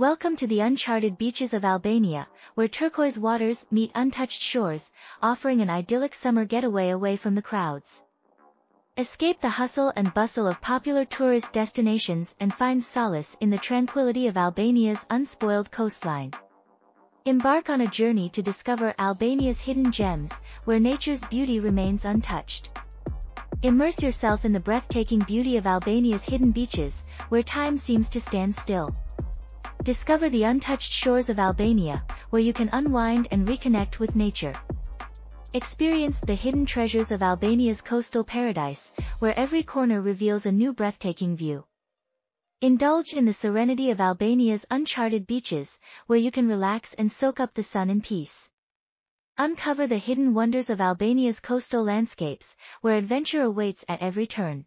Welcome to the uncharted beaches of Albania, where turquoise waters meet untouched shores, offering an idyllic summer getaway away from the crowds. Escape the hustle and bustle of popular tourist destinations and find solace in the tranquility of Albania's unspoiled coastline. Embark on a journey to discover Albania's hidden gems, where nature's beauty remains untouched. Immerse yourself in the breathtaking beauty of Albania's hidden beaches, where time seems to stand still. Discover the untouched shores of Albania, where you can unwind and reconnect with nature. Experience the hidden treasures of Albania's coastal paradise, where every corner reveals a new breathtaking view. Indulge in the serenity of Albania's uncharted beaches, where you can relax and soak up the sun in peace. Uncover the hidden wonders of Albania's coastal landscapes, where adventure awaits at every turn.